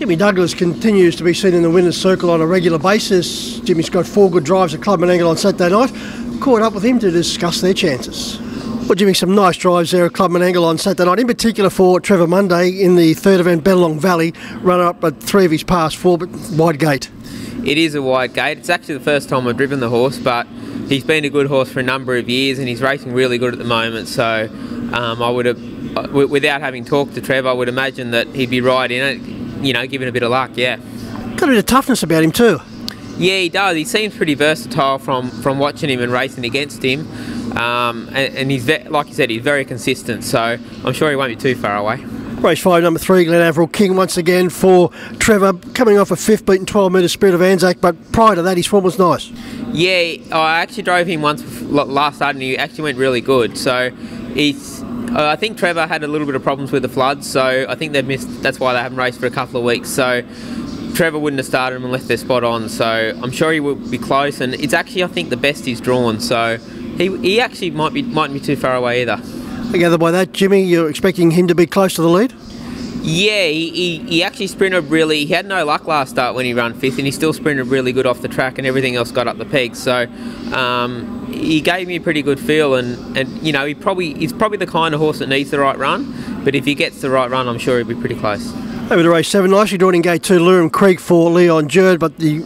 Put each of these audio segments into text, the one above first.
Jimmy Douglass continues to be seen in the winner's circle on a regular basis. Jimmy's got four good drives at Club Menangle on Saturday night. Caught up with him to discuss their chances. Well, Jimmy, some nice drives there at Club Menangle on Saturday night, in particular for Trevor Monday in the third event, Bennelong Valley, runner up at three of his past four, but wide gate. It is a wide gate. It's actually the first time I've driven the horse, but he's been a good horse for a number of years and he's racing really good at the moment. So um, I would have, without having talked to Trevor, I would imagine that he'd be right in it you know, given a bit of luck, yeah. Got a bit of toughness about him too. Yeah, he does. He seems pretty versatile from, from watching him and racing against him. Um, and, and, he's, like you said, he's very consistent, so I'm sure he won't be too far away. Race 5, number 3, Glen Averill King once again for Trevor, coming off a fifth beaten 12 metre Spirit of Anzac, but prior to that his form was nice. Yeah, I actually drove him once last start and he actually went really good, so he's uh, I think Trevor had a little bit of problems with the floods, so I think they've missed. That's why they haven't raced for a couple of weeks. So Trevor wouldn't have started him and left their spot on. So I'm sure he will be close, and it's actually I think the best he's drawn. So he, he actually might be mightn't be too far away either. Together by that, Jimmy, you're expecting him to be close to the lead. Yeah, he, he, he, actually sprinted really. He had no luck last start when he ran fifth, and he still sprinted really good off the track, and everything else got up the pegs. So um, he gave me a pretty good feel, and, and you know he probably he's probably the kind of horse that needs the right run. But if he gets the right run, I'm sure he'll be pretty close. Over to race seven, nicely drawn in gate two, Lurum Creek for Leon Jerd, but the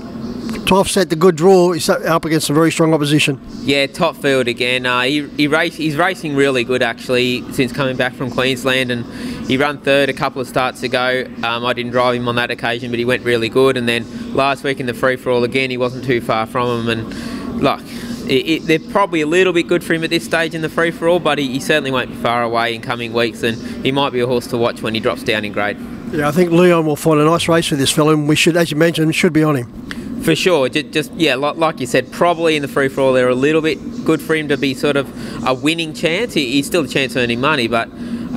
to offset the good draw, he's up against some very strong opposition. Yeah, top field again. Uh, he, he race, he's racing really good actually since coming back from Queensland, and he ran third a couple of starts ago. Um, I didn't drive him on that occasion, but he went really good. And then last week in the free for all again, he wasn't too far from him, and look, it, it, they're probably a little bit good for him at this stage in the free for all, but he, he, certainly won't be far away in coming weeks, and he might be a horse to watch when he drops down in grade. Yeah, I think Leon will find a nice race for this fellow, and we should, as you mentioned, should be on him. For sure, just, just yeah, like, like, you said, probably in the free for all, they're a little bit good for him to be sort of a winning chance. He, he's still a chance of earning money, but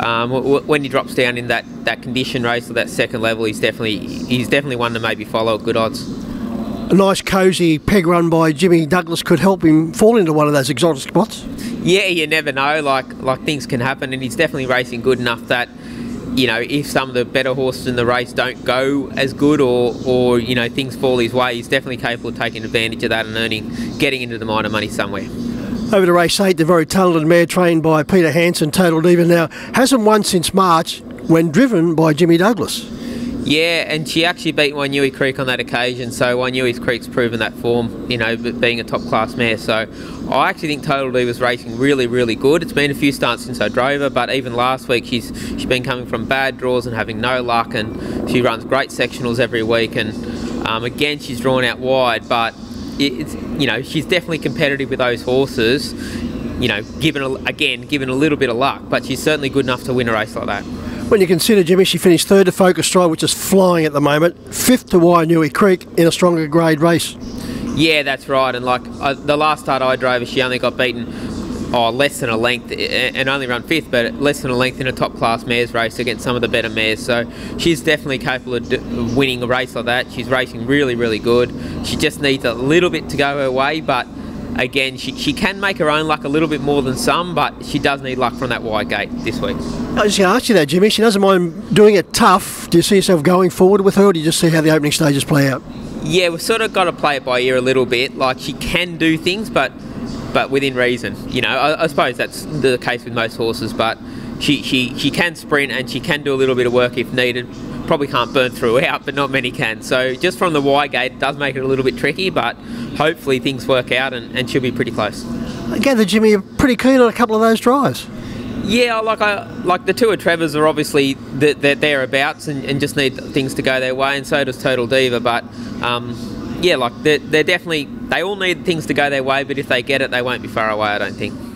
um, when he drops down in that, that condition race or that second level, he's definitely he's definitely one to maybe follow at good odds a nice cosy peg run by Jimmy Douglass could help him fall into one of those exotic spots. Yeah, you never know. Like like things can happen, and he's definitely racing good enough that you know if some of the better horses in the race don't go as good, or or you know things fall his way, he's definitely capable of taking advantage of that and earning, getting into the minor money somewhere. Over to race eight, the very talented mare trained by Peter Hanson, Total Diva now hasn't won since March when driven by Jimmy Douglass. Yeah, and she actually beat Wainui Creek on that occasion, so Wainui Creek's proven that form, you know, being a top class mare. So I actually think Total D was racing really, really good. It's been a few starts since I drove her, but even last week she's she's been coming from bad draws and having no luck, and she runs great sectionals every week. And um, again, she's drawn out wide, but it's you know she's definitely competitive with those horses. You know, given a, again given a little bit of luck, but she's certainly good enough to win a race like that. When you consider, Jimmy, she finished third to Focus Stride, which is flying at the moment, fifth to Wainui Creek in a stronger grade race. Yeah, that's right. And like uh, the last start I drove, she only got beaten oh, less than a length and only run fifth, but less than a length in a top class mares race against some of the better mares. So she's definitely capable of winning a race like that. She's racing really, really good. She just needs a little bit to go her way, but again, she, she can make her own luck a little bit more than some, but she does need luck from that wide gate this week. I was going to ask you that, Jimmy. She doesn't mind doing it tough. Do you see yourself going forward with her, or do you just see how the opening stages play out? Yeah, we've sort of got to play it by ear a little bit. Like she can do things, but but within reason. You know, I, I suppose that's the case with most horses, but she, she, she can sprint and she can do a little bit of work if needed probably can't burn through out, but not many can. So just from the Y gate, it does make it a little bit tricky, but hopefully things work out and, and she'll be pretty close. I gather, Jimmy, you're pretty keen on a couple of those drives. Yeah, like I like the two of Trevor's are obviously they're thereabouts and, and just need things to go their way, and so does Total Diva. But um, yeah, like they're, they're definitely they all need things to go their way, but if they get it, they won't be far away. I don't think.